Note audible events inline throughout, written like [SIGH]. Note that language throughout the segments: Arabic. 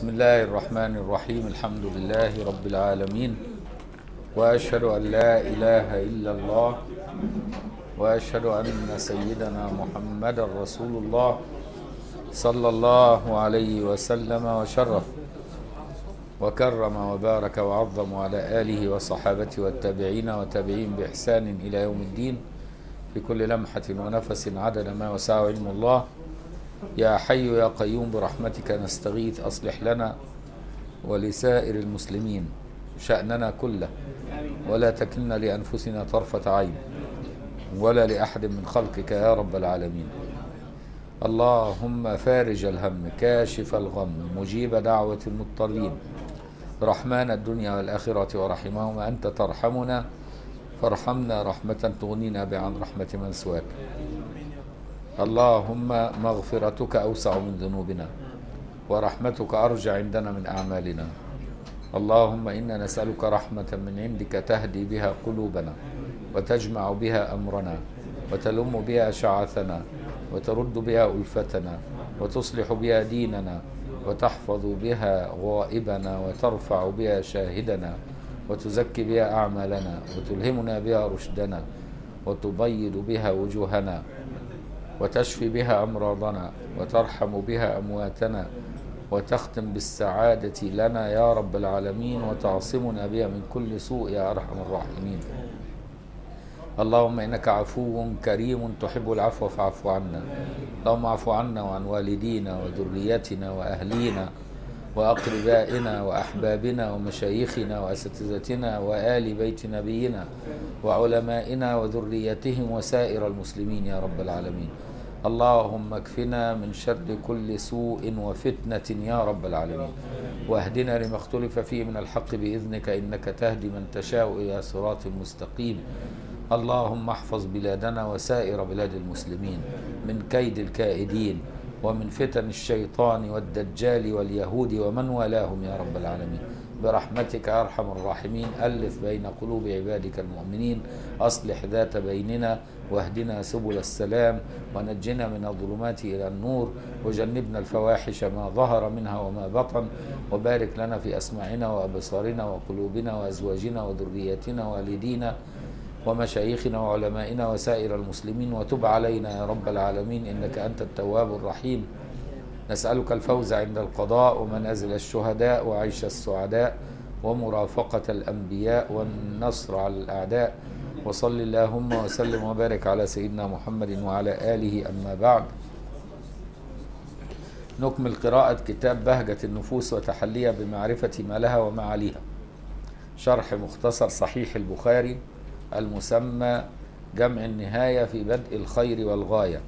بسم الله الرحمن الرحيم. الحمد لله رب العالمين. وأشهد أن لا إله إلا الله. وأشهد أن سيدنا محمدا رسول الله صلى الله عليه وسلم وشرف. وكرم وبارك وعظم على آله وصحابته والتابعين وتابعين بإحسان إلى يوم الدين. في كل لمحة ونفس عدد ما وسع علم الله. يا حي يا قيوم برحمتك نستغيث أصلح لنا ولسائر المسلمين شأننا كله. ولا تكلنا لأنفسنا طرفة عين ولا لأحد من خلقك يا رب العالمين. اللهم فارج الهم كاشف الغم مجيب دعوة المضطرين. رحمن الدنيا والآخرة ورحمهما أنت ترحمنا فارحمنا رحمة تغنينا عن رحمة من سواك. اللهم مغفرتك أوسع من ذنوبنا ورحمتك أرجى عندنا من أعمالنا. اللهم إنا نسألك رحمة من عندك تهدي بها قلوبنا وتجمع بها أمرنا وتلم بها شعثنا وترد بها ألفتنا وتصلح بها ديننا وتحفظ بها غائبنا وترفع بها شاهدنا وتزكي بها أعمالنا وتلهمنا بها رشدنا وتبيض بها وجوهنا وتشفي بها أمراضنا وترحم بها أمواتنا وتختم بالسعادة لنا يا رب العالمين وتعصمنا بها من كل سوء يا أرحم الراحمين. اللهم إنك عفو كريم تحب العفو فاعف عنا. اللهم اعف عنا وعن والدينا وذريتنا وأهلينا وأقربائنا وأحبابنا ومشايخنا وأساتذتنا وآل بيت نبينا وعلمائنا وذريتهم وسائر المسلمين يا رب العالمين. اللهم اكفنا من شر كل سوء وفتنة يا رب العالمين. واهدنا لما اختلف فيه من الحق بإذنك إنك تهدي من تشاء إلى صراط مستقيم. اللهم احفظ بلادنا وسائر بلاد المسلمين من كيد الكائدين ومن فتن الشيطان والدجال واليهود ومن والاهم يا رب العالمين. برحمتك يا أرحم الراحمين. ألف بين قلوب عبادك المؤمنين. أصلح ذات بيننا واهدنا سبل السلام ونجنا من الظلمات إلى النور وجنبنا الفواحش ما ظهر منها وما بطن وبارك لنا في أسماعنا وأبصارنا وقلوبنا وأزواجنا وذرياتنا والدينا ومشايخنا وعلمائنا وسائر المسلمين وتب علينا يا رب العالمين إنك أنت التواب الرحيم. نسألك الفوز عند القضاء ومنازل الشهداء وعيش السعداء ومرافقة الأنبياء والنصر على الأعداء. وصل اللهم وسلم وبارك على سيدنا محمد وعلى آله أما بعد. نكمل قراءة كتاب بهجة النفوس وتحليها بمعرفة ما لها وما عليها. شرح مختصر صحيح البخاري المسمى جمع النهاية في بدء الخير والغاية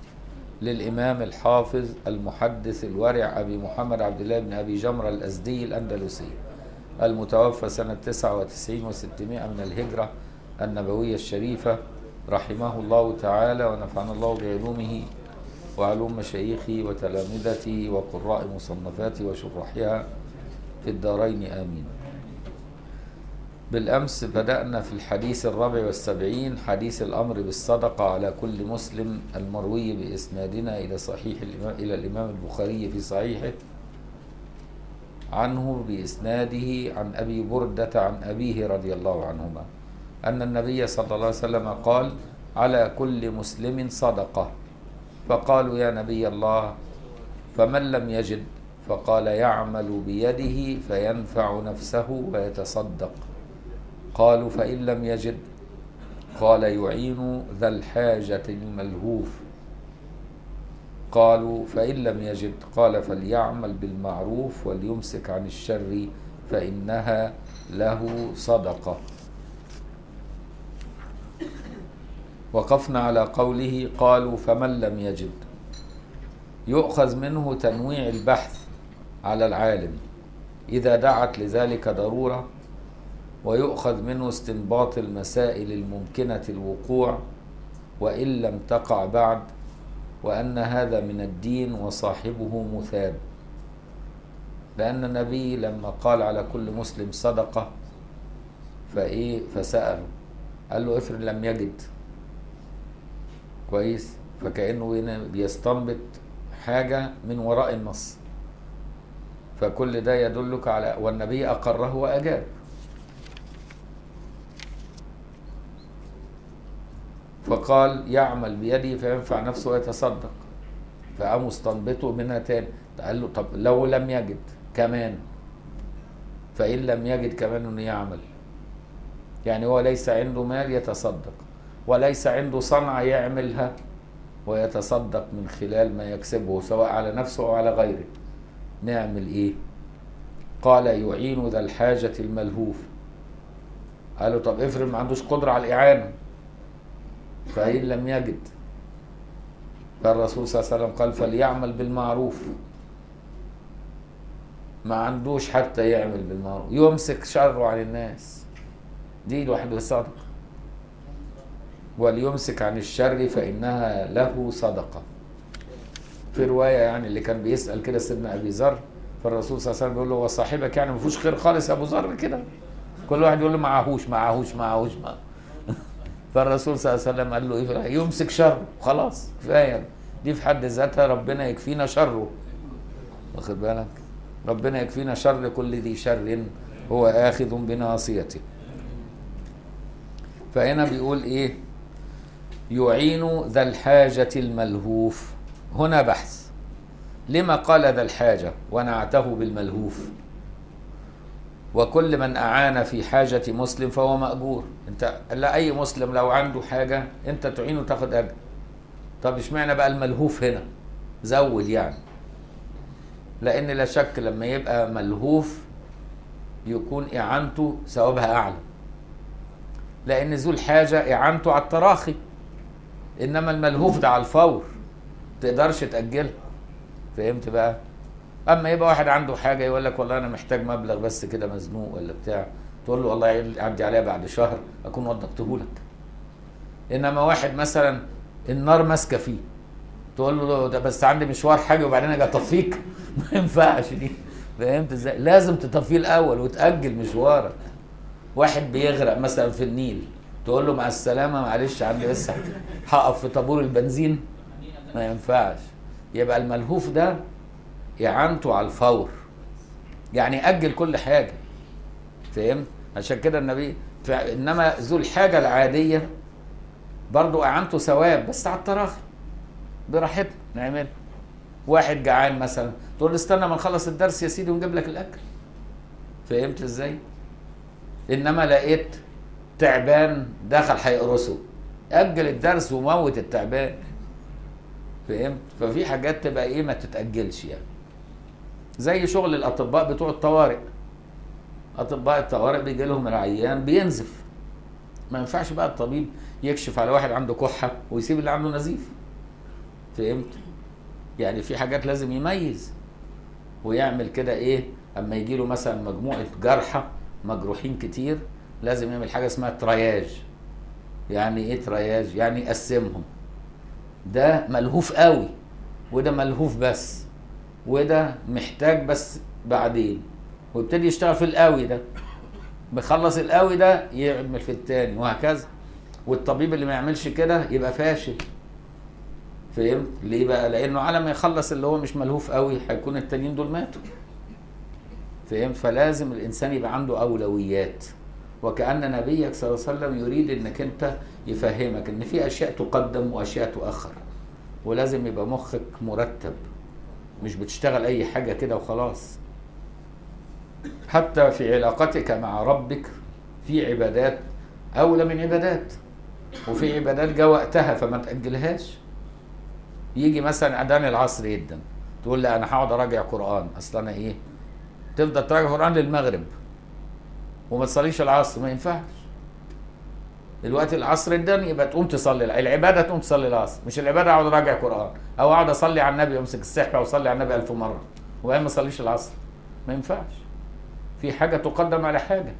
للإمام الحافظ المحدث الورع أبي محمد عبد الله بن أبي جمرة الأزدي الأندلسي المتوفى سنة 99 و600 من الهجرة النبوية الشريفة رحمه الله تعالى ونفعنا الله بعلومه وعلوم مشايخه وتلامذته وقراء مصنفاته وشرحها في الدارين آمين. بالأمس بدأنا في الحديث الرابع والسبعين حديث الأمر بالصدقة على كل مسلم المروي بإسنادنا إلى صحيح الإمام إلى الإمام البخاري في صحيحه عنه بإسناده عن أبي بردة عن أبيه رضي الله عنهما. أن النبي صلى الله عليه وسلم قال على كل مسلم صدقة. فقالوا يا نبي الله فمن لم يجد؟ فقال يعمل بيده فينفع نفسه ويتصدق. قالوا فإن لم يجد؟ قال يعين ذا الحاجة الملهوف. قالوا فإن لم يجد؟ قال فليعمل بالمعروف وليمسك عن الشر فإنها له صدقة. وقفنا على قوله قالوا فمن لم يجد؟ يؤخذ منه تنويع البحث على العالم. إذا دعت لذلك ضرورة ويؤخذ منه استنباط المسائل الممكنة الوقوع وإن لم تقع بعد وأن هذا من الدين وصاحبه مثاب. لأن النبي لما قال على كل مسلم صدقة فإيه؟ فسأله. قال له افرض لم يجد. كويس فكأنه هنا بيستنبط حاجة من وراء النص. فكل ده يدلك على والنبي أقره وأجاب. فقال يعمل بيده فينفع نفسه ويتصدق. فقام استنبطه منها تاني. قال له طب لو لم يجد كمان فإن لم يجد كمان إنه يعمل. يعني هو ليس عنده مال يتصدق. وليس عنده صنعة يعملها ويتصدق من خلال ما يكسبه سواء على نفسه أو على غيره. نعمل إيه؟ قال يعين ذا الحاجة الملهوف. قالوا طب افرض ما عندوش قدرة على الإعانة فإن لم يجد. فالرسول صلى الله عليه وسلم قال فليعمل بالمعروف. ما عندوش حتى يعمل بالمعروف يمسك شره عن الناس. دي لوحده صدقة وليمسك عن الشر فإنها له صدقة. في رواية يعني اللي كان بيسأل كده سيدنا أبي ذر فالرسول صلى الله عليه وسلم بيقول له هو صاحبك يعني ما فيهوش خير خالص يا أبو ذر كده؟ كل واحد يقول له معهوش معهوش معهوش معهوش [LAUGHS] فالرسول صلى الله عليه وسلم قال له إيه يمسك شره خلاص كفاية. دي في حد ذاتها ربنا يكفينا شره. واخد بالك؟ ربنا يكفينا شر كل ذي شر هو آخذ بناصيته. فهنا بيقول إيه؟ يعين ذا الحاجة الملهوف. هنا بحث. لما قال ذا الحاجة ونعته بالملهوف؟ وكل من أعان في حاجة مسلم فهو مأجور. أنت لا أي مسلم لو عنده حاجة أنت تعينه تاخد أجر. طب اشمعنى بقى الملهوف هنا؟ زود يعني. لأن لا شك لما يبقى ملهوف يكون إعانته ثوابها أعلى. لأن ذو الحاجة إعانته على التراخي. إنما الملهوف ده على الفور. تقدرش تأجلها. فهمت بقى؟ أما يبقى واحد عنده حاجة يقول لك والله أنا محتاج مبلغ بس كده مزنوق ولا بتاع تقول له والله يعدي عليا بعد شهر أكون وضبته لك. إنما واحد مثلا النار ماسكة فيه تقول له ده بس عندي مشوار حاجة وبعدين أجي أطفيك؟ [LAUGHS] ما ينفعش دي. فهمت إزاي؟ لازم تطفيه الأول وتأجل مشوارك. واحد بيغرق مثلا في النيل. تقول له مع السلامة معلش عندي بس هقف في طابور البنزين؟ ما ينفعش. يبقى الملهوف ده إعانته على الفور. يعني أجل كل حاجة. فهمت؟ عشان كده النبي إنما ذو الحاجة العادية برضو إعانته ثواب بس على التراخي. براحتنا نعمل. واحد جعان مثلا تقول له استنى ما نخلص الدرس يا سيدي ونجيب لك الأكل. فهمت إزاي؟ إنما لقيت تعبان دخل هيقرصه أجل الدرس وموت التعبان. فهمت؟ ففي حاجات تبقى إيه ما تتأجلش يعني. زي شغل الأطباء بتوع الطوارئ. أطباء الطوارئ بيجي لهم العيان بينزف. ما ينفعش بقى الطبيب يكشف على واحد عنده كحة ويسيب اللي عنده نزيف. فهمت؟ يعني في حاجات لازم يميز. ويعمل كده إيه؟ أما يجي له مثلا مجموعة جرحى مجروحين كتير لازم يعمل حاجة اسمها ترياج. يعني إيه ترياج؟ يعني يقسمهم. ده ملهوف قوي وده ملهوف بس وده محتاج بس بعدين. ويبتدي يشتغل في القوي ده. بيخلص القوي ده يعمل في التاني وهكذا. والطبيب اللي ما يعملش كده يبقى فاشل. فهمت؟ ليه بقى؟ لأنه على ما يخلص اللي هو مش ملهوف قوي هيكون التانيين دول ماتوا. فهمت؟ فلازم الإنسان يبقى عنده أولويات. وكأن نبيك صلى الله عليه وسلم يريد إنك أنت يفهمك إن في أشياء تقدم وأشياء تؤخر. ولازم يبقى مخك مرتب مش بتشتغل أي حاجة كده وخلاص. حتى في علاقتك مع ربك في عبادات أولى من عبادات وفي عبادات جا وقتها فما تأجلهاش. يجي مثلا أذان العصر جدا تقول لا أنا هقعد أراجع قرآن أصل أنا إيه؟ تفضل تراجع قرآن للمغرب. وما تصليش العصر ما ينفعش. دلوقتي العصر ادن يبقى تقوم تصلي العبادة تقوم تصلي العصر مش العبادة أقعد أراجع قرآن. أو أقعد أصلي على النبي وأمسك السحبه وأصلي على النبي ألف مرة. وبعدين ما اصليش العصر. ما ينفعش. في حاجة تقدم على حاجة.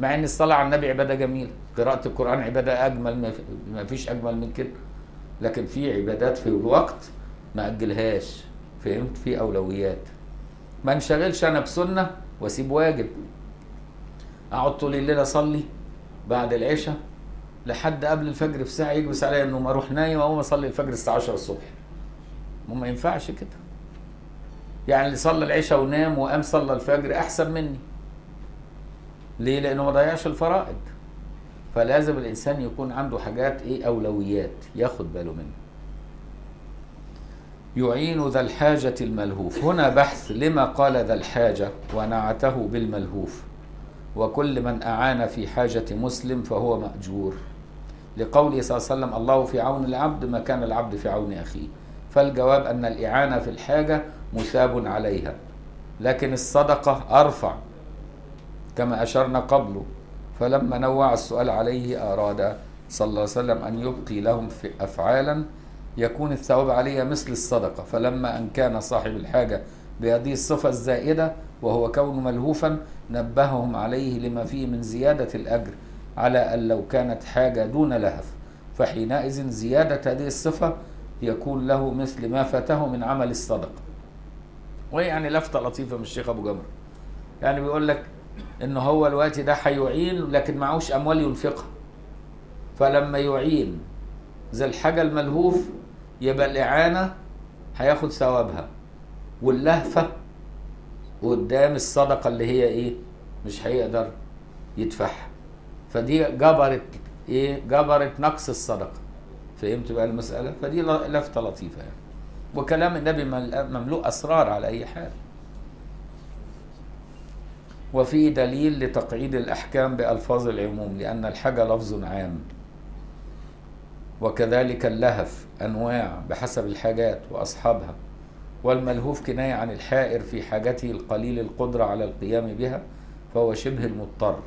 مع إن الصلاة على النبي عبادة جميلة. قراءة القرآن عبادة أجمل ما فيش أجمل من كده. لكن في عبادات في الوقت ما أجلهاش. فهمت؟ في أولويات. ما انشغلش أنا بسنة وأسيب واجب. أقعد طول الليل أصلي بعد العشاء لحد قبل الفجر بساعة يجلس عليا النوم أروح نايم واقوم أصلي الفجر الساعة 10 الصبح. ما ينفعش كده. يعني اللي صلى العشاء ونام وقام صلى الفجر أحسن مني. ليه؟ لأنه ما ضيعش الفرائض. فلازم الإنسان يكون عنده حاجات إيه؟ أولويات ياخد باله منها. يعين ذا الحاجة الملهوف. هنا بحث لما قال ذا الحاجة ونعته بالملهوف. وكل من أعان في حاجة مسلم فهو مأجور. لقوله صلى الله عليه وسلم الله في عون العبد ما كان العبد في عون أخيه. فالجواب أن الإعانة في الحاجة مثاب عليها لكن الصدقة أرفع كما أشرنا قبله فلما نوع السؤال عليه أراد صلى الله عليه وسلم أن يبقي لهم في أفعالا يكون الثواب عليها مثل الصدقة. فلما أن كان صاحب الحاجة بهذه الصفة الزائدة وهو كونه ملهوفا نبههم عليه لما فيه من زيادة الأجر على أن لو كانت حاجة دون لهف فحينئذ زيادة هذه الصفة يكون له مثل ما فاته من عمل الصدقة ويعني لفتة لطيفة من الشيخ أبو جمر يعني بيقول لك إن هو الوقت ده هيعين لكن معهوش أموال ينفقها. فلما يعين ذا الحاجة الملهوف يبقى الإعانة هياخد ثوابها واللهفة قدام الصدقة اللي هي إيه؟ مش هيقدر يدفعها. فدي جبرت إيه؟ جبرت نقص الصدقة. فهمت بقى المسألة؟ فدي لفتة لطيفة يعني. وكلام النبي مملوء أسرار على أي حال. وفي دليل لتقعيد الأحكام بألفاظ العموم لأن الحاجة لفظ عام. وكذلك اللهف أنواع بحسب الحاجات وأصحابها. والملهوف كناية عن الحائر في حاجته القليل القدرة على القيام بها فهو شبه المضطر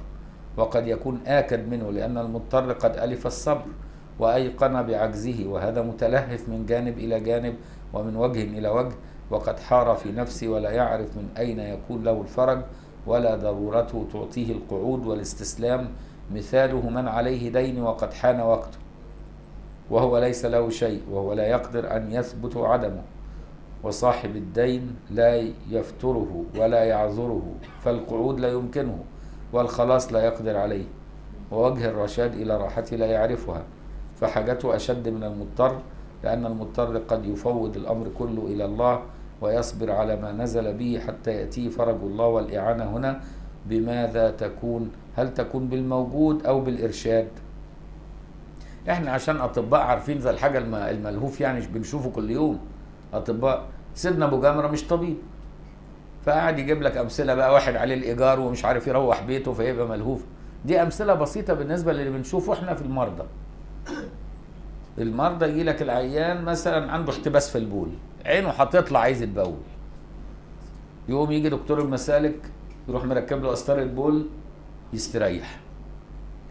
وقد يكون آكد منه لأن المضطر قد ألف الصبر وأيقن بعجزه وهذا متلهف من جانب إلى جانب ومن وجه إلى وجه وقد حار في نفسه ولا يعرف من أين يكون له الفرج ولا ضرورته تعطيه القعود والاستسلام مثاله من عليه دين وقد حان وقته وهو ليس له شيء وهو لا يقدر أن يثبت عدمه. وصاحب الدين لا يفتره ولا يعذره فالقعود لا يمكنه والخلاص لا يقدر عليه ووجه الرشاد إلى راحته لا يعرفها فحاجته أشد من المضطر لأن المضطر قد يفوض الأمر كله إلى الله ويصبر على ما نزل به حتى يأتيه فرج الله والإعانة هنا بماذا تكون؟ هل تكون بالموجود أو بالإرشاد؟ إحنا عشان أطباء عارفين ذا الحاجة الملهوف يعني بنشوفه كل يوم. أطباء. سيدنا أبو جمره مش طبيب. فقعد يجيب لك أمثلة بقى واحد عليه الإيجار ومش عارف يروح بيته فيبقى ملهوف. دي أمثلة بسيطة بالنسبة للي بنشوفه إحنا في المرضى. المرضى يجي لك العيان مثلا عنده احتباس في البول. عينه هتطلع عايز يتبول يقوم يجي دكتور المسالك يروح مركب له قسطرة بول يستريح.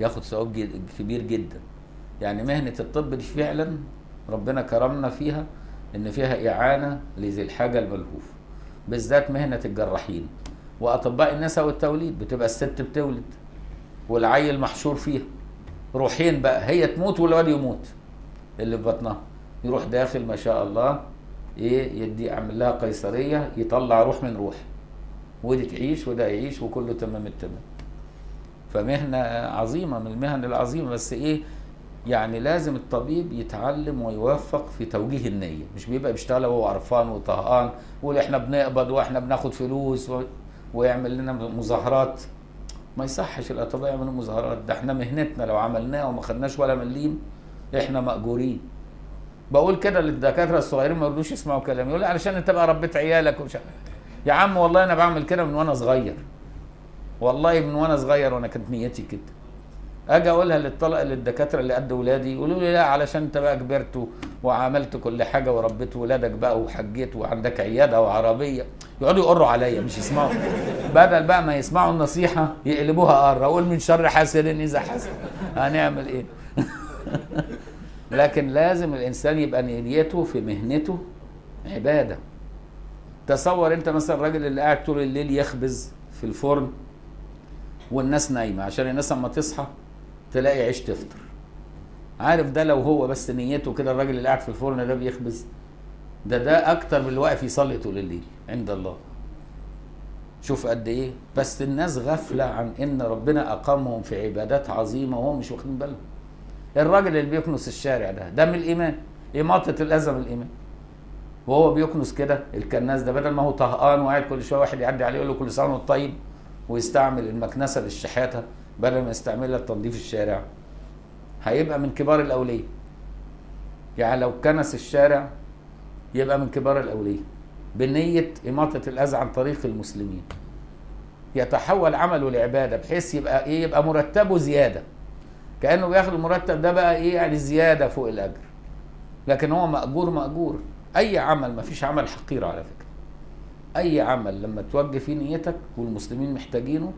ياخد ثواب كبير جدا. يعني مهنة الطب دي فعلا ربنا كرمنا فيها. إن فيها إعانة لذي الحاجة الملهوف. بالذات مهنة الجراحين. وأطباء النساء والتوليد بتبقى الست بتولد والعيل محشور فيها. روحين بقى هي تموت والواد يموت. اللي في بطنها. يروح داخل ما شاء الله إيه يدي يعمل لها قيصرية يطلع روح من روح ودي تعيش وده يعيش وكله تمام التمام. فمهنة عظيمة من المهن العظيمة. بس إيه يعني لازم الطبيب يتعلم ويوفق في توجيه النية. مش بيبقى بيشتغل وهو قرفان وطهقان ويقول إحنا بنقبض وإحنا بناخد فلوس و... ويعمل لنا مظاهرات. ما يصحش الأطباء يعملوا مظاهرات. ده إحنا مهنتنا لو عملناها وما خدناش ولا مليم إحنا مأجورين. بقول كده للدكاترة الصغيرين ما يرضوش يسمعوا كلامي يقول لي علشان أنت بقى ربيت عيالك ومش يا عم والله أنا بعمل كده من وأنا صغير. والله من وأنا صغير وأنا كانت نيتي كده. أجي أقولها للطلقه للدكاترة اللي قد ولادي يقولوا لي لا علشان أنت بقى كبرت وعملت كل حاجة وربيت ولادك بقى وحجيت وعندك عيادة وعربية. يقعدوا يقروا عليا مش يسمعوا. بدل بقى ما يسمعوا النصيحة يقلبوها قرة. أقول من شر حاسد إذا حسد. هنعمل إيه؟ [LAUGHS] لكن لازم الإنسان يبقى نيته في مهنته عبادة. تصور أنت مثلا الراجل اللي قاعد طول الليل يخبز في الفرن والناس نايمة عشان الناس أما تصحى تلاقي عيش تفطر. عارف ده لو هو بس نيته كده الراجل اللي قاعد في الفرن ده بيخبز؟ ده ده أكتر من اللي واقف يصلي طول الليل عند الله. شوف قد إيه. بس الناس غافلة عن إن ربنا أقامهم في عبادات عظيمة وهم مش واخدين بالهم. الراجل اللي بيكنس الشارع ده ده من الإيمان. اماطه الأذى من الإيمان؟ وهو بيكنس كده الكناس ده بدل ما هو طهقان وقاعد كل شوية واحد يعدي عليه يقول له كل سنة وأنت طيب ويستعمل المكنسة للشحاتة. بدل ما يستعملها لتنظيف الشارع. هيبقى من كبار الاولياء يعني لو كنس الشارع يبقى من كبار الاولياء بنية إماطة الأذى عن طريق المسلمين. يتحول عمله لعباده بحيث يبقى إيه؟ يبقى مرتبه زيادة. كأنه بياخد المرتب ده بقى إيه؟ يعني زيادة فوق الأجر. لكن هو مأجور مأجور. أي عمل ما فيش عمل حقير على فكرة. أي عمل لما توجه فيه نيتك والمسلمين محتاجينه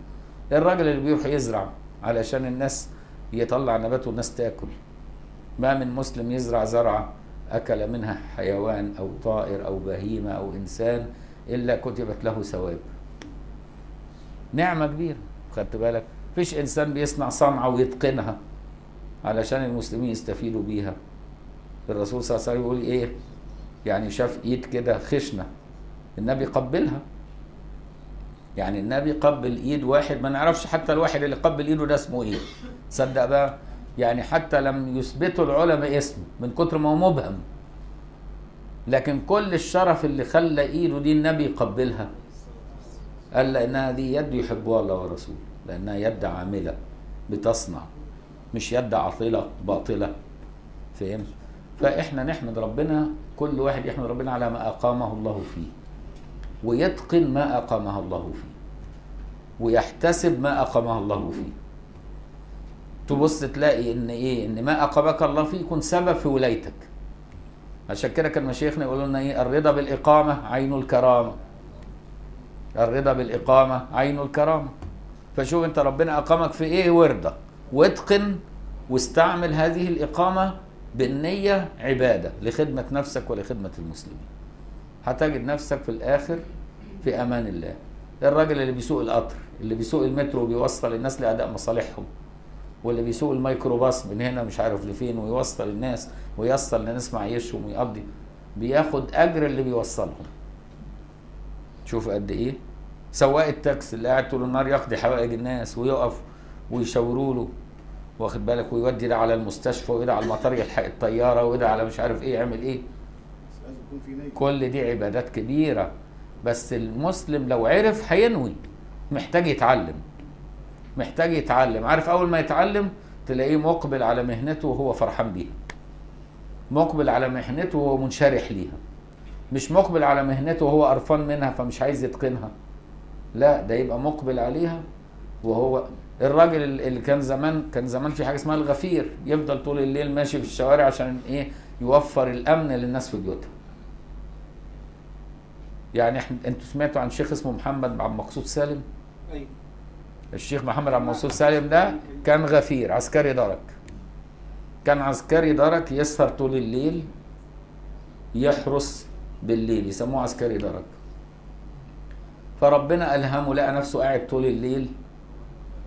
الراجل اللي بيروح يزرع علشان الناس يطلع نبات والناس تاكل. ما من مسلم يزرع زرعة أكل منها حيوان أو طائر أو بهيمة أو إنسان إلا كتبت له ثواب. نعمة كبيرة خدت بالك؟ فيش إنسان بيصنع صنعة ويتقنها علشان المسلمين يستفيدوا بيها. الرسول صلى الله عليه وسلم يقول إيه؟ يعني شاف إيد كده خشنة. النبي قبلها. يعني النبي قبل ايد واحد ما نعرفش حتى الواحد اللي قبل إيده ده اسمه إيه. تصدق بقى؟ يعني حتى لم يثبتوا العلماء اسمه من كتر ما هو مبهم. لكن كل الشرف اللي خلى إيده دي النبي يقبلها. قال لانها دي يد يحبها الله ورسوله. لأنها يد عاملة بتصنع مش يد عاطلة باطلة. فهمت؟ فإحنا نحمد ربنا كل واحد يحمد ربنا على ما أقامه الله فيه. ويتقن ما اقامه الله فيه. ويحتسب ما اقامه الله فيه. تبص تلاقي إن إيه إن ما أقامك الله فيه يكون سبب في ولايتك. عشان كده كان مشايخنا يقولوا لنا إيه الرضا بالإقامة عين الكرامة. الرضا بالإقامة عين الكرامة. فشوف أنت ربنا أقامك في إيه وارضى واتقن واستعمل هذه الإقامة بالنية عبادة لخدمة نفسك ولخدمة المسلمين. هتجد نفسك في الآخر في أمان الله. الراجل اللي بيسوق القطر اللي بيسوق المترو بيوصل الناس لأداء مصالحهم واللي بيسوق الميكروباص من هنا مش عارف لفين ويوصل الناس ويوصل لناس معيشهم ويقضي بياخد أجر اللي بيوصلهم. شوف قد إيه؟ سواق التاكسي اللي قاعد طول النهار يقضي حوائج الناس ويقف ويشاوروا له واخد بالك؟ ويودي ده على المستشفى وده على المطار يلحق الطيارة وده على مش عارف إيه يعمل إيه لازم يكون في نية كل دي عبادات كبيرة بس المسلم لو عرف هينوي محتاج يتعلم. محتاج يتعلم. عارف أول ما يتعلم تلاقيه مقبل على مهنته وهو فرحان بيها. مقبل على مهنته وهو منشرح ليها. مش مقبل على مهنته وهو قرفان منها فمش عايز يتقنها. لا ده يبقى مقبل عليها وهو الراجل اللي كان زمان كان زمان في حاجة اسمها الغفير. يفضل طول الليل ماشي في الشوارع عشان إيه؟ يوفر الأمن للناس في بيوتها. يعني إحنا أنتوا سمعتوا عن شيخ اسمه محمد عبد المقصود سالم؟ أيوه. الشيخ محمد عبد المقصود سالم ده كان غفير عسكري درك. كان عسكري درك يسهر طول الليل يحرس بالليل يسموه عسكري درك. فربنا ألهمه لقى نفسه قاعد طول الليل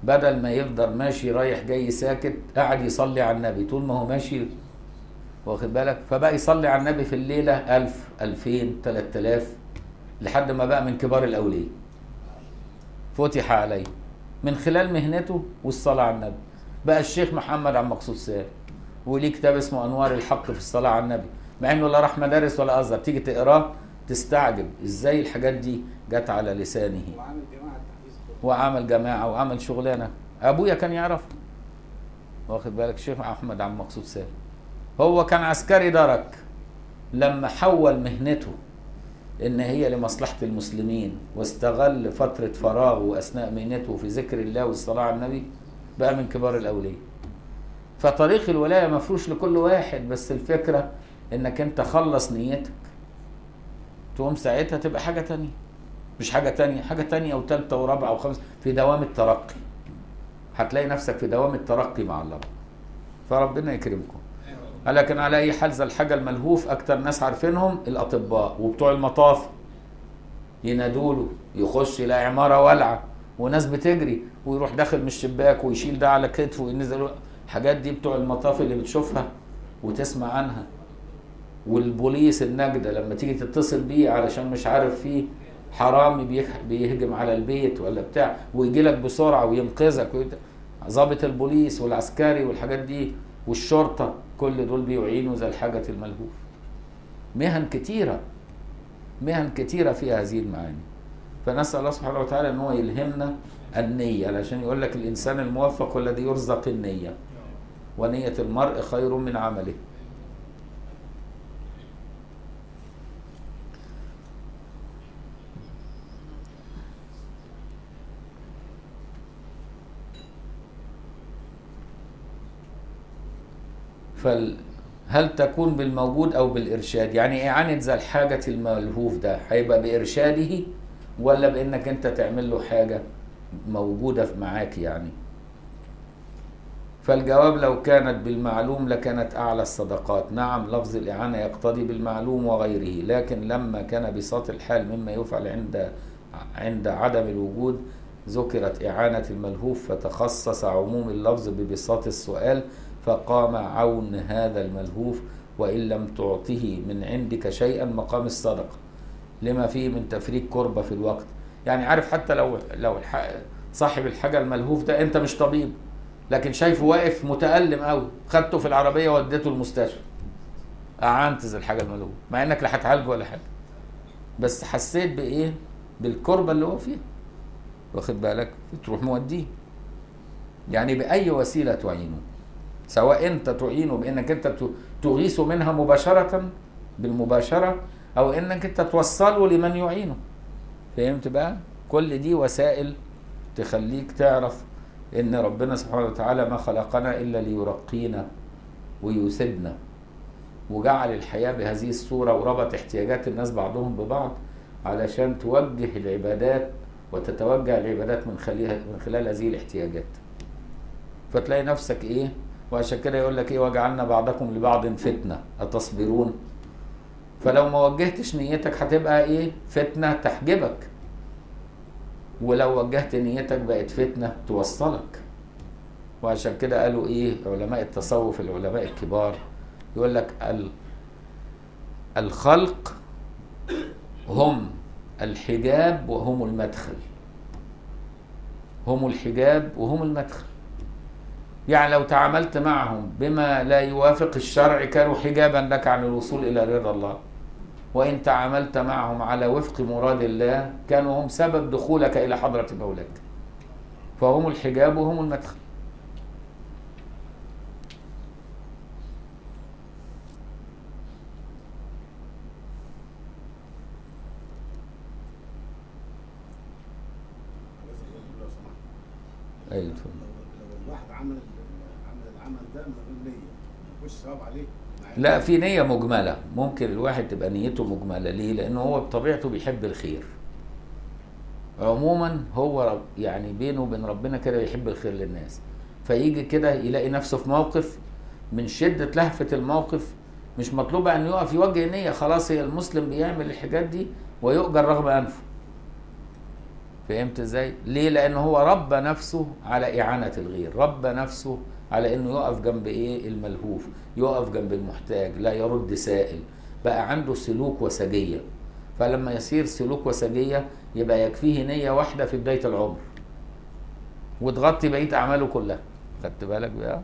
بدل ما يفضل ماشي رايح جاي ساكت قاعد يصلي على النبي. طول ما هو ماشي واخد بالك؟ فبقى يصلي على النبي في الليلة ألف ألفين تلات آلاف لحد ما بقى من كبار الأولياء. فتح عليه من خلال مهنته والصلاة على النبي. بقى الشيخ محمد عبد المقصود سالم وليه كتاب اسمه أنوار الحق في الصلاة على النبي. مع إنه لا راح مدارس ولا أزهر. تيجي تقراه تستعجب. إزاي الحاجات دي جت على لسانه؟ تحفيظ القرآن وعمل جماعة وعمل شغلانة. أبويا كان يعرف واخد بالك؟ الشيخ أحمد عبد المقصود سالم هو كان عسكري درك لما حول مهنته إن هي لمصلحة المسلمين. واستغل فترة فراغه اثناء مهنته في ذكر الله والصلاة على النبي بقى من كبار الأولياء. فطريق الولاية مفروش لكل واحد بس الفكرة إنك أنت خلص نيتك. تقوم ساعتها تبقى حاجة تانية. مش حاجة تانية حاجة تانية وثالثه ورابعة وخامسه في دوام الترقي. هتلاقي نفسك في دوام الترقي مع الله. فربنا يكرمكم. لكن على اي حال ذا الحاجة الملهوف أكتر ناس عارفينهم الأطباء وبتوع المطاف. ينادوا له يخش يلاقي عمارة والعه وناس بتجري ويروح داخل من الشباك ويشيل ده على كتفه وينزل. الحاجات دي بتوع المطاف اللي بتشوفها وتسمع عنها. والبوليس النجده لما تيجي تتصل بيه علشان مش عارف فيه حرامي بيهجم على البيت ولا بتاع ويجي لك بسرعة وينقذك ضابط البوليس والعسكري والحاجات دي والشرطة. كل دول بيعينوا ذا الحاجة الملهوف. مهن كتيرة مهن كتيرة فيها هذه المعاني. فنسأل الله سبحانه وتعالى إن هو يلهمنا النية علشان يقول لك الإنسان الموفق هو الذي يرزق النية. ونية المرء خير من عمله. فال هل تكون بالموجود أو بالإرشاد؟ يعني اعانه ذا الحاجة الملهوف ده هيبقى بإرشاده ولا بإنك أنت تعمل له حاجة موجودة معاك يعني؟ فالجواب لو كانت بالمعلوم لكانت أعلى الصدقات. نعم لفظ الإعانة يقتضي بالمعلوم وغيره لكن لما كان بساط الحال مما يفعل عند عند عدم الوجود ذكرت إعانة الملهوف فتخصص عموم اللفظ ببساط السؤال فقام عون هذا الملهوف وإن لم تعطه من عندك شيئا مقام الصدقة لما فيه من تفريج كربة في الوقت. يعني عارف حتى لو لو. صاحب الحاجة الملهوف ده أنت مش طبيب لكن شايفه واقف متألم قوي خدته في العربية وديته المستشفى. أعنت ذا الحاجة الملهوف مع إنك لا هتعالجه ولا حاجة. بس حسيت بإيه؟ بالكربة اللي هو فيها. واخد بالك؟ تروح موديه. يعني بأي وسيلة تعينه. سواء انت تعينه بانك انت تغيث منها مباشرة بالمباشرة أو إنك انت توصله لمن يعينه فهمت بقى؟ كل دي وسائل تخليك تعرف إن ربنا سبحانه وتعالى ما خلقنا إلا ليرقينا ويثبنا. وجعل الحياة بهذه الصورة وربط احتياجات الناس بعضهم ببعض علشان توجه العبادات وتتوجه العبادات من من خلال هذه الاحتياجات. فتلاقي نفسك إيه؟ وعشان كده يقول لك إيه وجعلنا بعضكم لبعض فتنة أتصبرون؟ فلو ما وجهتش نيتك هتبقى إيه؟ فتنة تحجبك. ولو وجهت نيتك بقت فتنة توصلك. وعشان كده قالوا إيه؟ علماء التصوف العلماء الكبار يقول لك ال الخلق هم الحجاب وهم المدخل. هم الحجاب وهم المدخل. يعني لو تعاملت معهم بما لا يوافق الشرع كانوا حجابا لك عن الوصول إلى رضا الله. وإن تعاملت معهم على وفق مراد الله كانوا هم سبب دخولك إلى حضرة مولاك فهم الحجاب وهم المدخل. أيوه اتفضل. لو لو الواحد عمل عمل العمل نية. إن- لا في نية مجملة. ممكن الواحد تبقى نيته مجملة ليه؟ لأنه هو بطبيعته بيحب الخير. عموما هو يعني بينه وبين ربنا كده بيحب الخير للناس. فيجي كده يلاقي نفسه في موقف من شدة لهفة الموقف مش مطلوبة أن يقف يوجه نية خلاص هي المسلم بيعمل الحاجات دي ويؤجر رغم أنفه. فهمت إزاي؟ ليه؟ لأن هو ربى نفسه على إعانة الغير، ربى نفسه على إنه يقف جنب إيه؟ الملهوف، يقف جنب المحتاج، لا يرد سائل، بقى عنده سلوك وسجية. فلما يصير سلوك وسجية يبقى يكفيه نية واحدة في بداية العمر. وتغطي بقية أعماله كلها. خدت بالك بقى؟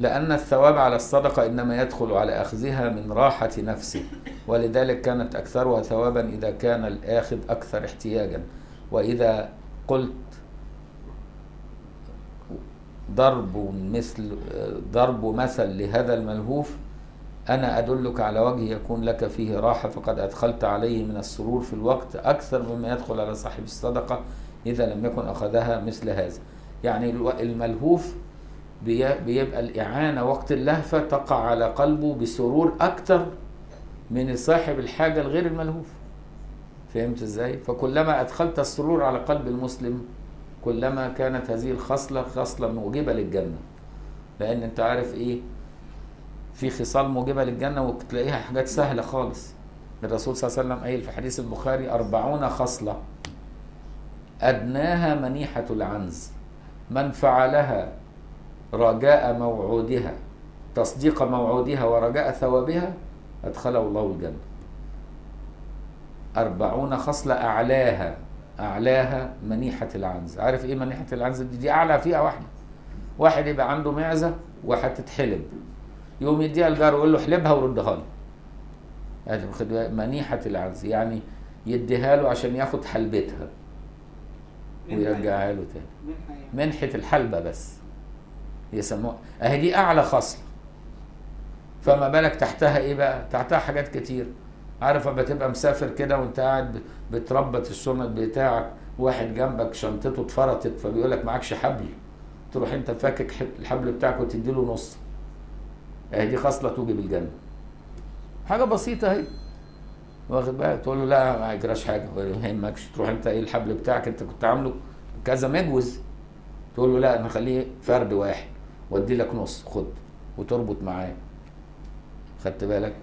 لأن الثواب على الصدقة إنما يدخل على أخذها من راحة نفسه ولذلك كانت أكثرها ثوابا إذا كان الآخذ أكثر احتياجا. وإذا قلت ضرب مثل ضرب مثل لهذا الملهوف أنا أدلك على وجه يكون لك فيه راحة فقد أدخلت عليه من السرور في الوقت أكثر مما يدخل على صاحب الصدقة إذا لم يكن أخذها مثل هذا. يعني الملهوف بيبقى الإعانة وقت اللهفة تقع على قلبه بسرور أكتر من صاحب الحاجة الغير الملهوف. فهمت إزاي؟ فكلما أدخلت السرور على قلب المسلم كلما كانت هذه الخصلة خصلة موجبة للجنة. لأن أنت عارف إيه؟ في خصال موجبة للجنة وتلاقيها حاجات سهلة خالص. الرسول صلى الله عليه وسلم قايل في حديث البخاري أربعون خصلة. أدناها منيحة العنز. من فعلها رجاء موعودها تصديق موعودها ورجاء ثوابها أدخله الله الجنة. أربعون خصلة أعلاها أعلاها منيحة العنز. عارف إيه منيحة العنز؟ دي, دي أعلى فيها واحدة. واحد يبقى عنده معزة وهتتحلب يقوم يديها الجار ويقول له احلبها وردها له. يعني؟ منيحة العز يعني يديها له عشان ياخد حلبتها ويرجعها له تاني. منحة الحلبة بس. يسموها. أهي دي أعلى خصلة فما بالك تحتها إيه بقى؟ تحتها حاجات كتير. عارف اما تبقى مسافر كده وأنت قاعد بتربط الشنط بتاعك واحد جنبك شنطته اتفرطت فبيقول لك معكش حبل. تروح أنت فاكك الحبل بتاعك وتدي له نص. أهي دي خصلة توجب الجنة. حاجة بسيطة أهي. واخد بالك؟ تقول له لا ما يجراش حاجة ولا يهمكش. تروح أنت إيه الحبل بتاعك أنت كنت عامله؟ كذا مجوز. تقول له لا نخليه فرد واحد. وادي لك نص خد وتربط معاه. خدت بالك؟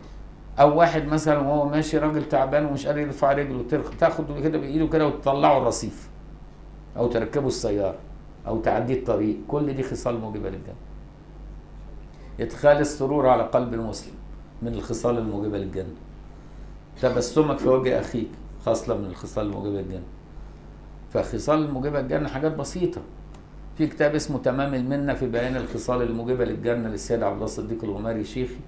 أو واحد مثلا وهو ماشي راجل تعبان ومش قادر يرفع رجله ترخ- تاخد كده بإيده كده وتطلعه الرصيف. أو تركبه السيارة أو تعديه الطريق. كل دي خصال موجبة للجنة. إدخال السرور على قلب المسلم من الخصال الموجبة للجنة. تبسمك في وجه أخيك خصله من الخصال الموجبة للجنة. فخصال الموجبة للجنة حاجات بسيطة. في كتاب اسمه تمام المنة في بيان الخصال الموجبة للجنة للسيد عبد الله الصديق الغماري شيخي.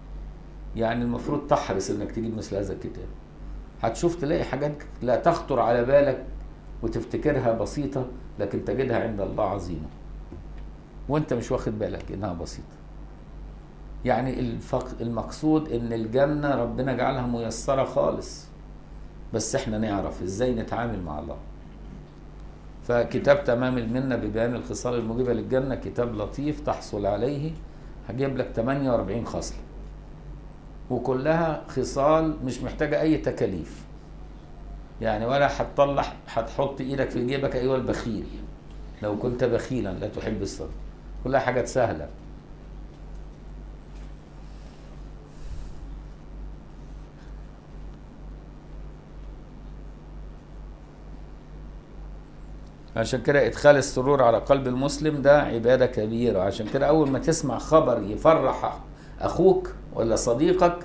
يعني المفروض تحرص إنك تجيب مثل هذا الكتاب. هتشوف تلاقي حاجات لا تخطر على بالك وتفتكرها بسيطة لكن تجدها عند الله عظيمة. وانت مش واخد بالك إنها بسيطة. يعني الفق... المقصود إن الجنة ربنا جعلها ميسرة خالص. بس إحنا نعرف إزاي نتعامل مع الله. فكتاب تمام المنة ببيان الخصال الموجبة للجنة كتاب لطيف تحصل عليه. هجيب لك 48 خصلة وكلها خصال مش محتاجة أي تكاليف. يعني ولا هتطلع هتحط إيدك في جيبك أيها البخيل. لو كنت بخيلا لا تحب الصدق. كلها حاجات سهلة. عشان كده إدخال السرور على قلب المسلم ده عبادة كبيرة. عشان كده أول ما تسمع خبر يفرح أخوك ولا صديقك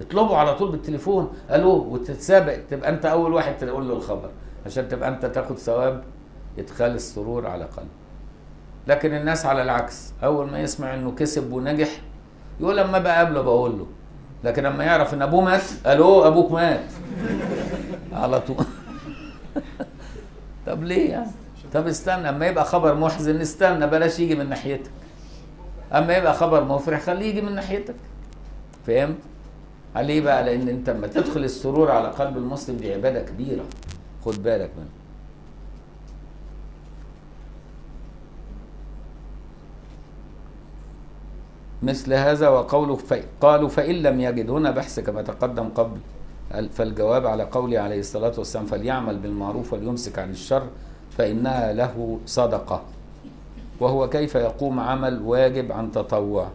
اطلبه على طول بالتليفون. ألو وتتسابق. تبقى أنت أول واحد تقول له الخبر. عشان تبقى أنت تاخد ثواب إدخال السرور على قلب. لكن الناس على العكس. أول ما يسمع إنه كسب ونجح يقول لما بقابله بقول له. لكن لما يعرف إن أبوه مات ألو أبوك مات. على طول. [LAUGHS] طب ليه يعني؟ طب استنى أما يبقى خبر محزن استنى بلاش يجي من ناحيتك. أما يبقى خبر مفرح خليه يجي من ناحيتك. فهمت؟ عليه بقى؟ لأن أنت لما تدخل السرور على قلب المسلم دي عبادة كبيرة. خد بالك منها. مثل هذا وقوله في قالوا فإن لم يجد. هنا بحث كما تقدم قبل. فالجواب على قوله عليه الصلاة والسلام فليعمل بالمعروف وليمسك عن الشر. فإنها له صدقة. وهو كيف يقوم عمل واجب عن تطوع.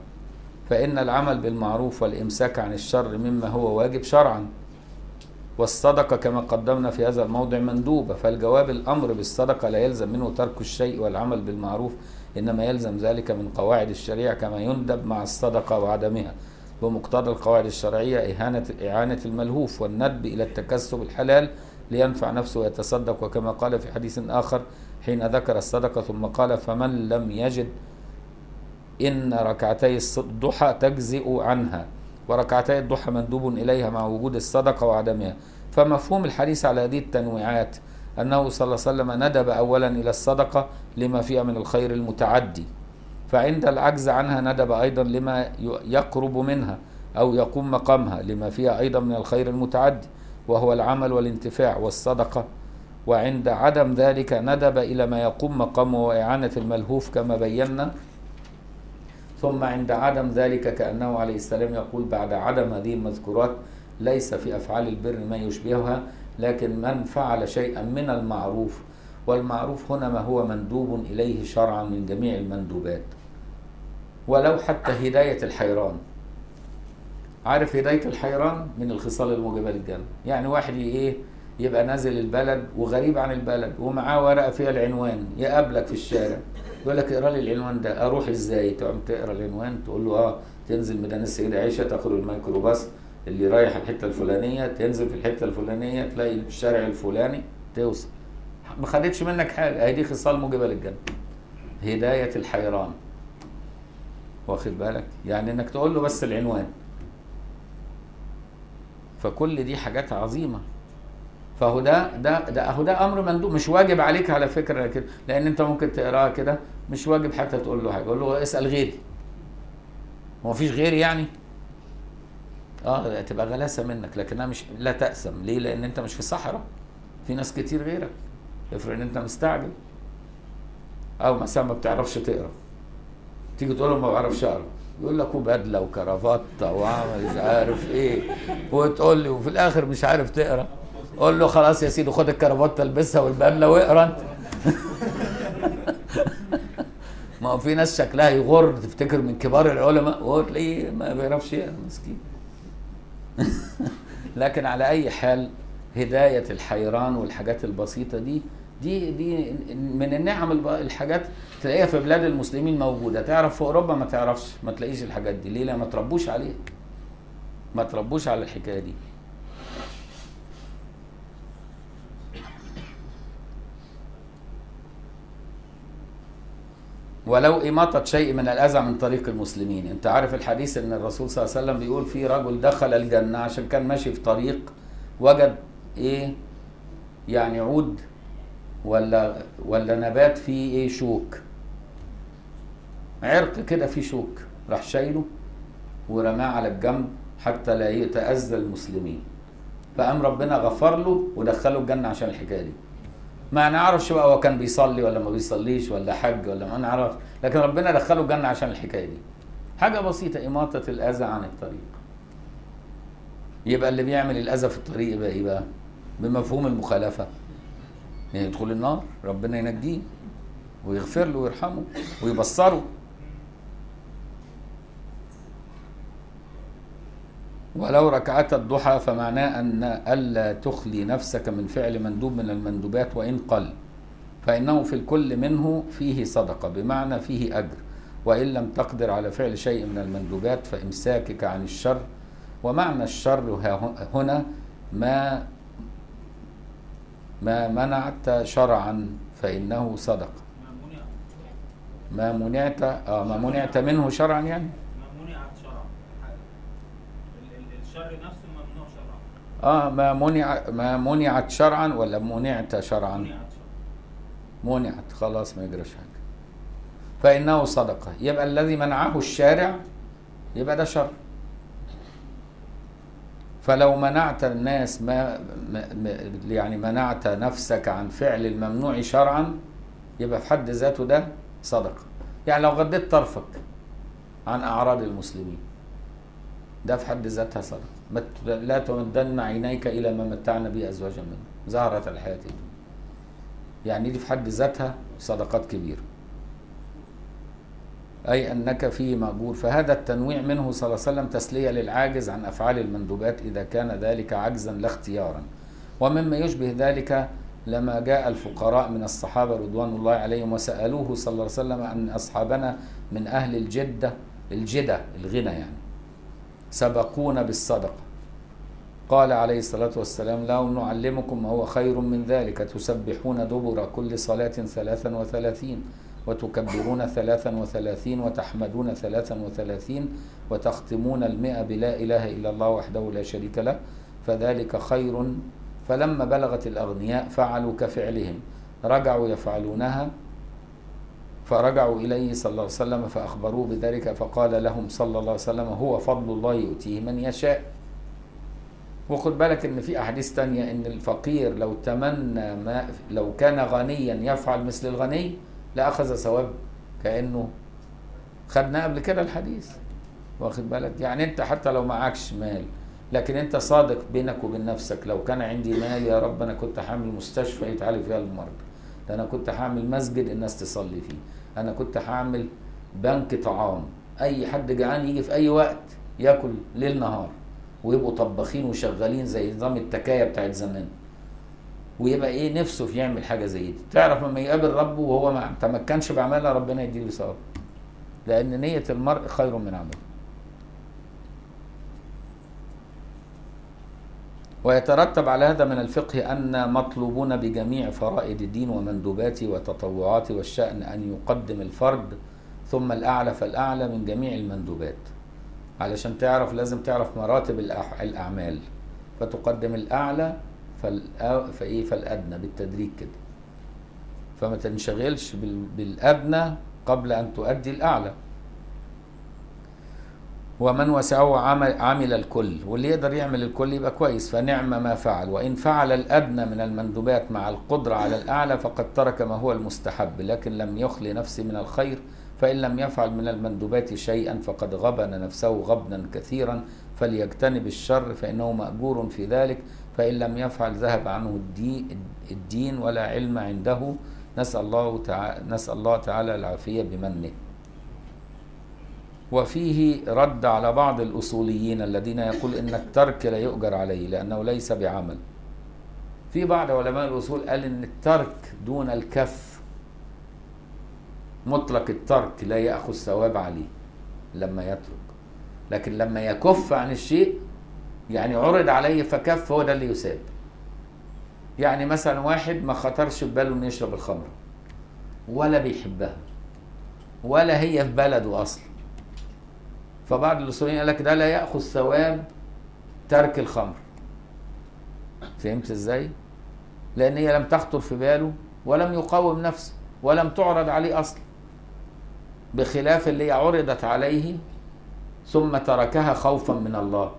فإن العمل بالمعروف والإمساك عن الشر مما هو واجب شرعا. والصدقة كما قدمنا في هذا الموضع مندوبة. فالجواب الأمر بالصدقة لا يلزم منه ترك الشيء والعمل بالمعروف إنما يلزم ذلك من قواعد الشريعة كما يندب مع الصدقة وعدمها. بمقتضى القواعد الشرعية إهانة إعانة الملهوف والندب إلى التكسب الحلال لينفع نفسه ويتصدق. وكما قال في حديث آخر حين ذكر الصدقة ثم قال فمن لم يجد إن ركعتي الضحى تجزئ عنها. وركعتي الضحى مندوب إليها مع وجود الصدقة وعدمها. فمفهوم الحديث على هذه التنويعات أنه صلى الله عليه وسلم ندب أولا إلى الصدقة لما فيها من الخير المتعدي. فعند العجز عنها ندب أيضا لما يقرب منها أو يقوم مقامها لما فيها أيضا من الخير المتعدي. وهو العمل والانتفاع والصدقة وعند عدم ذلك ندب إلى ما يقوم مقامه وإعانة الملهوف كما بينا. ثم عند عدم ذلك كأنه عليه السلام يقول بعد عدم هذه المذكورات ليس في أفعال البر ما يشبهها لكن من فعل شيئا من المعروف والمعروف هنا ما هو مندوب إليه شرعا من جميع المندوبات. ولو حتى هداية الحيران. عارف هداية الحيران من الخصال الموجبة للجنة. يعني واحد إيه يبقى نازل البلد وغريب عن البلد ومعاه ورقة فيها العنوان يقابلك في الشارع. يقول لك اقرأ لي العنوان ده. أروح إزاي؟ تقوم تقرأ العنوان تقول له آه تنزل ميدان السيدة عائشة تاخد الميكروباص اللي رايح الحتة الفلانية تنزل في الحتة الفلانية تلاقي الشارع الفلاني توصل. ما خدتش منك حاجة. هي دي خصال موجبة للجنة. هداية الحيران. واخد بالك؟ يعني إنك تقول له بس العنوان. فكل دي حاجات عظيمة. فهو ده ده ده اهو ده أمر مندوب مش واجب عليك على فكرة كده لأن أنت ممكن تقراها كده مش واجب حتى تقول له حاجة قول له اسأل غيري. هو مفيش غيري يعني. آه تبقى غلاسة منك لكنها مش لا تأسم ليه؟ لأن أنت مش في صحراء. في ناس كتير غيرك. افرض إن أنت مستعجل. أو مثلا ما بتعرفش تقرأ. تيجي تقول له ما بعرفش أقرأ. يقول لك وبدلة وكرافته وعمل مش عارف إيه. وتقول لي وفي الآخر مش عارف تقرأ. قول له خلاص يا سيدي خد الكرافته البسها والبدلة واقرأ أنت. [LAUGHS] ما هو في ناس شكلها يغر تفتكر من كبار العلماء. وهو تلاقيه ما بيعرفش يقرأ مسكين. [LAUGHS] لكن على أي حال هداية الحيران والحاجات البسيطة دي دي دي من النعم الحاجات تلاقيها في بلاد المسلمين موجودة. تعرف في اوروبا ما تعرفش ما تلاقيش الحاجات دي. ليه؟ لا ما تربوش عليها. ما تربوش على الحكاية دي. ولو إماطة شيء من الأذى من طريق المسلمين. أنت عارف الحديث أن الرسول صلى الله عليه وسلم بيقول في رجل دخل الجنة عشان كان ماشي في طريق وجد إيه؟ يعني عود ولا ولا نبات فيه إيه شوك؟ عرق كده فيه شوك. راح شايله ورماه على الجنب حتى لا يتأذى المسلمين. فقام ربنا غفر له ودخله الجنة عشان الحكاية دي. ما نعرفش بقى هو كان بيصلي ولا ما بيصليش ولا حج ولا ما نعرف لكن ربنا دخله الجنة عشان الحكاية دي. حاجة بسيطة إماطة الأذى عن الطريق. يبقى اللي بيعمل الأذى في الطريق يبقى إيه بقى؟ بمفهوم المخالفة. يدخل النار ربنا ينجيه ويغفر له ويرحمه ويبصره. ولو ركعت الضحى فمعناه أن ألا تخلي نفسك من فعل مندوب من المندوبات وإن قل فإنه في الكل منه فيه صدقة بمعنى فيه أجر. وإن لم تقدر على فعل شيء من المندوبات فإمساكك عن الشر. ومعنى الشر هنا ما ما منعت شرعا فإنه صدقة ما منع ما منعت آه ما منعت منه شرعا يعني؟ ما منعت شرعا ال- ال- الشر نفسه ممنوع شرعا آه ما منع ما منعت شرعا ولا منعت شرعا؟ منعت شرعا منعت خلاص ما يجراش حاجة. فإنه صدقه يبقى الذي منعه الشارع يبقى ده شر فلو منعت الناس ما يعني منعت نفسك عن فعل الممنوع شرعا يبقى في حد ذاته ده صدقة. يعني لو غضيت طرفك عن أعراض المسلمين ده في حد ذاتها صدقة. لا تمدن عينيك إلى ما متعنا به ازواجا منهم زهرة الحياة يعني دي في حد ذاتها صدقات كبيرة. أي أنك فيه مأجور فهذا التنويع منه صلى الله عليه وسلم تسلية للعاجز عن أفعال المندوبات إذا كان ذلك عجزا لا اختيارا. ومما يشبه ذلك لما جاء الفقراء من الصحابة رضوان الله عليهم وسألوه صلى الله عليه وسلم أن أصحابنا من أهل الجدة الجدة الغنى يعني سبقونا بالصدقة. قال عليه الصلاة والسلام لو نعلمكم ما هو خير من ذلك. تسبحون دبر كل صلاة ثلاثا وثلاثين. وتكبرون ثلاثا وثلاثين وتحمدون ثلاثا وثلاثين وتختمون المئة بلا إله إلا الله وحده لا شريك له فذلك خير. فلما بلغت الأغنياء فعلوا كفعلهم رجعوا يفعلونها فرجعوا إليه صلى الله عليه وسلم فأخبروه بذلك فقال لهم صلى الله عليه وسلم هو فضل الله يؤتيه من يشاء. وخد بالك إن في أحاديث تانية إن الفقير لو تمنى ما لو كان غنيا يفعل مثل الغني لاخذ ثواب كأنه خدنا قبل كده الحديث. واخد بالك؟ يعني أنت حتى لو معكش مال لكن أنت صادق بينك وبين نفسك. لو كان عندي مال يا رب أنا كنت هعمل مستشفى يتعالج فيها المرضى. ده أنا كنت هعمل مسجد الناس تصلي فيه. أنا كنت هعمل بنك طعام. أي حد جعان يجي في أي وقت ياكل ليل نهار ويبقوا طباخين وشغالين زي نظام التكاية بتاعت زمان. ويبقى إيه نفسه في يعمل حاجة زي دي. تعرف لما يقابل ربه وهو ما تمكنش بعملها ربنا يديله ثواب. لأن نية المرء خير من عمله. ويترتب على هذا من الفقه أن مطلوبون بجميع فرائض الدين ومندوباته وتطوعاته والشأن أن يقدم الفرد ثم الأعلى فالأعلى من جميع المندوبات. علشان تعرف لازم تعرف مراتب الأعمال. فتقدم الأعلى فإيه؟ فالأدنى بالتدريج كده. فما تنشغلش بال- بالأدنى قبل أن تؤدي الأعلى. ومن وسعه عمل, عمل الكل واللي يقدر يعمل الكل يبقى كويس. فنعم ما فعل. وإن فعل الأدنى من المندوبات مع القدرة على الأعلى فقد ترك ما هو المستحب. لكن لم يخل نفسه من الخير فإن لم يفعل من المندوبات شيئا فقد غبن نفسه غبنا كثيرا. فليجتنب الشر فإنه مأجور في ذلك. فإن لم يفعل ذهب عنه الدين, ولا علم عنده نسأل الله تعالى, نسأل الله تعالى العافية بمنه. وفيه رد على بعض الأصوليين الذين يقول إن الترك لا يؤجر عليه لأنه ليس بعمل. في بعض علماء الأصول قال إن الترك دون الكف مطلق الترك لا يأخذ ثواب عليه لما يترك. لكن لما يكف عن الشيء يعني عرض عليه فكف هو ده اللي يساب. يعني مثلا واحد ما خطرش في باله إنه يشرب الخمر ولا بيحبها ولا هي في بلده أصلا. فبعض الاصوليين قال لك ده لا يأخذ ثواب ترك الخمر. فهمت إزاي؟ لأن هي لم تخطر في باله ولم يقاوم نفسه ولم تعرض عليه أصلا. بخلاف اللي عرضت عليه ثم تركها خوفا من الله.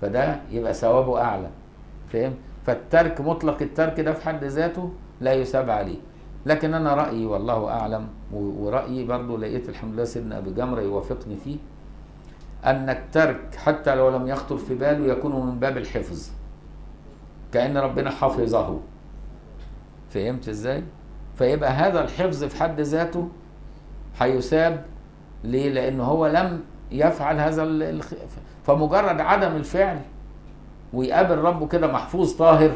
فده يبقى ثوابه أعلى. فهم فالترك مطلق الترك ده في حد ذاته لا يثاب عليه. لكن أنا رأيي والله أعلم ورأيي برضو لقيت الحمد لله سيدنا أبي جمرة يوافقني فيه أن الترك حتى لو لم يخطر في باله يكون من باب الحفظ. كأن ربنا حفظه. فهمت إزاي؟ فيبقى هذا الحفظ في حد ذاته هيثاب. ليه؟ لأنه هو لم يفعل هذا فمجرد عدم الفعل ويقابل ربه كده محفوظ طاهر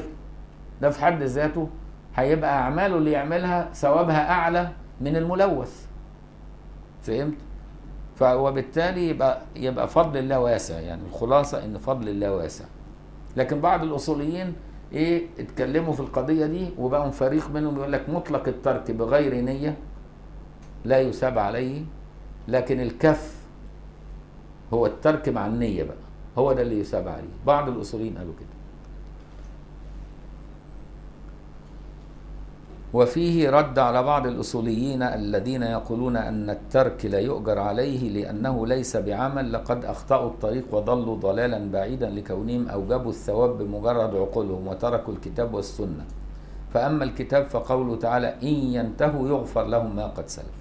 ده في حد ذاته هيبقى أعماله اللي يعملها ثوابها أعلى من الملوث. فهمت؟ وبالتالي يبقى يبقى فضل الله واسع يعني الخلاصة إن فضل الله واسع. لكن بعض الأصوليين إيه اتكلموا في القضية دي وبقوا فريق منهم يقول لك مطلق الترك بغير نية لا يثاب عليه لكن الكف هو الترك مع النية بقى. هو ده اللي يثاب عليه. بعض الاصوليين قالوا كده. وفيه رد على بعض الأصوليين الذين يقولون أن الترك لا يؤجر عليه لأنه ليس بعمل لقد أخطأوا الطريق وضلوا ضلالا بعيدا لكونهم أوجبوا الثواب بمجرد عقولهم وتركوا الكتاب والسنة. فأما الكتاب فقوله تعالى إن ينتهوا يغفر لهم ما قد سلف.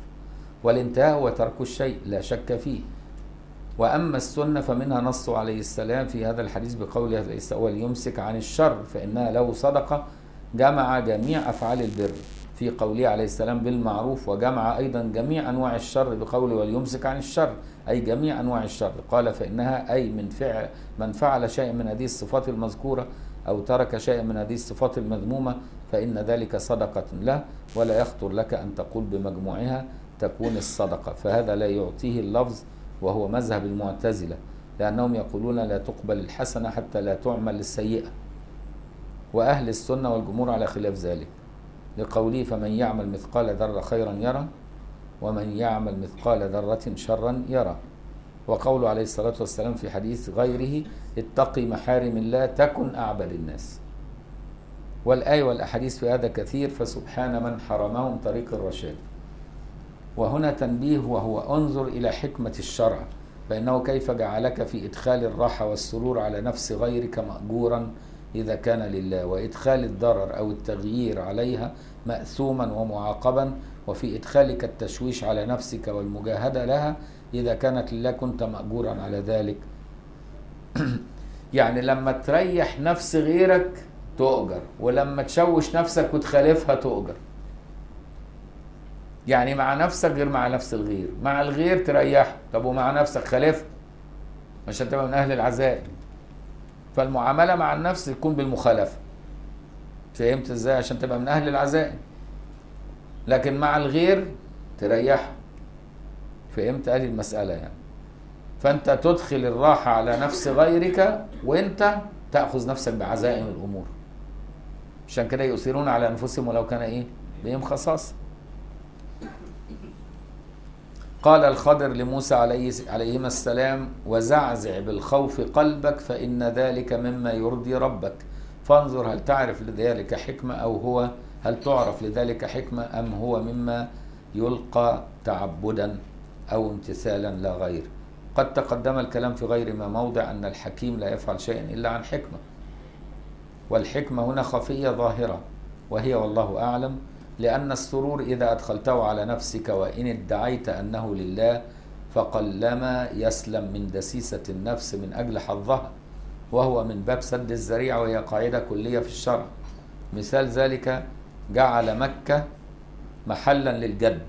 والانتهاء هو ترك الشيء لا شك فيه. وأما السنة فمنها نص عليه السلام في هذا الحديث بقوله السلام وليمسك عن الشر فإنها له صدقة جمع جميع أفعال البر في قوله عليه السلام بالمعروف وجمع أيضا جميع أنواع الشر بقوله وليمسك عن الشر أي جميع أنواع الشر. قال فإنها أي من فعل من فعل شيء من هذه الصفات المذكورة أو ترك شيء من هذه الصفات المذمومة فإن ذلك صدقة له ولا يخطر لك أن تقول بمجموعها تكون الصدقة فهذا لا يعطيه اللفظ وهو مذهب المعتزلة لأنهم يقولون لا تقبل الحسنة حتى لا تعمل السيئة. وأهل السنة والجمهور على خلاف ذلك. لقوله فمن يعمل مثقال ذرة خيرا يرى ومن يعمل مثقال ذرة شرا يرى. وقوله عليه الصلاة والسلام في حديث غيره اتقي محارم الله تكن أعبد الناس. والآية والأحاديث في هذا كثير فسبحان من حرمهم طريق الرشاد. وهنا تنبيه وهو انظر إلى حكمة الشرع فإنه كيف جعلك في إدخال الراحة والسرور على نفس غيرك مأجورا إذا كان لله وإدخال الضرر أو التغيير عليها مأثوما ومعاقبا وفي إدخالك التشويش على نفسك والمجاهدة لها إذا كانت لله كنت مأجورا على ذلك. [CLEARS THROAT] يعني لما تريح نفس غيرك تؤجر ولما تشوش نفسك وتخالفها تؤجر. يعني مع نفسك غير مع نفس الغير. مع الغير تريحه. طب ومع نفسك خالفه مش هتبقى من أهل العزائم فالمعاملة مع النفس تكون بالمخالفة. فهمت إزاي؟ عشان تبقى من أهل العزائم لكن مع الغير تريحه. فهمت هذه المسألة يعني. فأنت تدخل الراحة على نفس غيرك وأنت تأخذ نفسك بعزائم الأمور. عشان كده يؤثرون على أنفسهم ولو كان إيه؟ بهم خصاصة. قال الخضر لموسى عليه عليهما السلام وزعزع بالخوف قلبك فإن ذلك مما يرضي ربك. فانظر هل تعرف لذلك حكمة أو هو هل تعرف لذلك حكمة أم هو مما يلقى تعبدا أو امتثالا لا غير؟ قد تقدم الكلام في غير ما موضع أن الحكيم لا يفعل شيئا إلا عن حكمة والحكمة هنا خفية ظاهرة وهي والله أعلم لأن السرور إذا أدخلته على نفسك وإن ادعيت أنه لله فقلما يسلم من دسيسة النفس من أجل حظها وهو من باب سد الذريعة وهي قاعدة كلية في الشرع. مثال ذلك جعل مكة محلا للجدب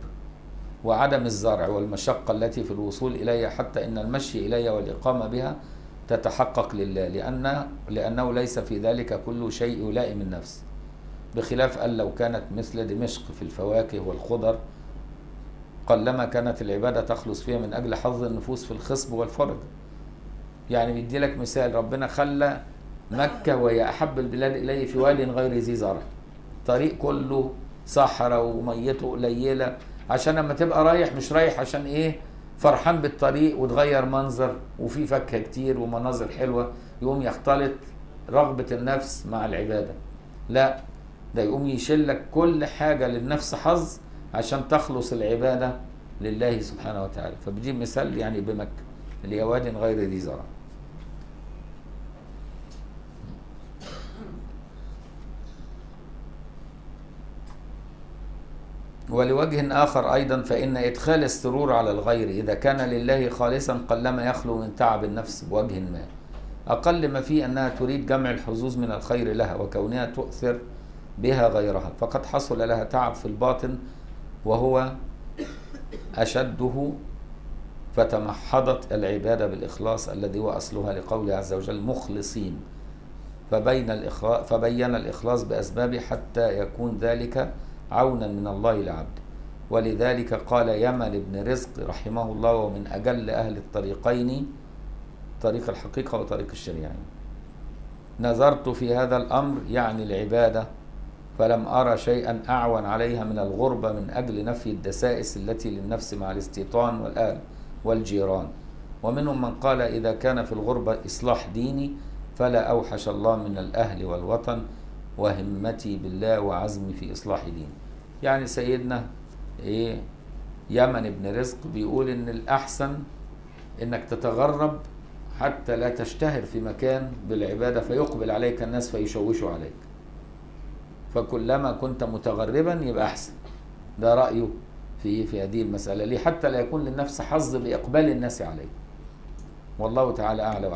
وعدم الزرع والمشقة التي في الوصول إليها حتى إن المشي إليها والإقامة بها تتحقق لله لأن لأنه ليس في ذلك كل شيء يلائم النفس. بخلاف أن لو كانت مثل دمشق في الفواكه والخضر قلما كانت العبادة تخلص فيها من أجل حظ النفوس في الخصب والفرج. يعني بيدي لك مثال ربنا خلى مكة وهي أحب البلاد إليه في واد غير ذي زرع. طريق كله صحراء وميته قليلة. عشان لما تبقى رايح مش رايح عشان إيه؟ فرحان بالطريق وتغير منظر. وفي فاكهة كتير ومناظر حلوة. يقوم يختلط رغبة النفس مع العبادة. لا ده يقوم يشلك كل حاجة للنفس حظ عشان تخلص العبادة لله سبحانه وتعالى. فبجيب مثال يعني بمكة اللي هي واد غير ذي زرع. ولوجه آخر أيضا فإن إدخال السرور على الغير إذا كان لله خالصا قلما يخلو من تعب النفس بوجه ما. أقل ما فيه أنها تريد جمع الحظوظ من الخير لها وكونها تؤثر بها غيرها. فقد حصل لها تعب في الباطن وهو أشده فتمحضت العبادة بالإخلاص الذي هو أصلها لقوله عز وجل مخلصين. فبين الإخلاص فبين الإخلاص بأسبابه حتى يكون ذلك عونا من الله لعبده ولذلك قال يمن بن رزق رحمه الله ومن أجل أهل الطريقين طريق الحقيقة وطريق الشريعة نظرت في هذا الأمر يعني العبادة فلم أرى شيئا أعون عليها من الغربة من أجل نفي الدسائس التي للنفس مع الاستيطان والآل والجيران. ومنهم من قال إذا كان في الغربة إصلاح ديني فلا أوحش الله من الأهل والوطن وهمتي بالله وعزمي في إصلاح ديني. يعني سيدنا إيه؟ يمن بن رزق بيقول إن الأحسن إنك تتغرب حتى لا تشتهر في مكان بالعبادة فيقبل عليك الناس فيشوشوا عليك. فكلما كنت متغربا يبقى أحسن. ده رأيه في في هذه المسألة. ليه؟ حتى لا يكون للنفس حظ بإقبال الناس عليه. والله تعالى وأعلم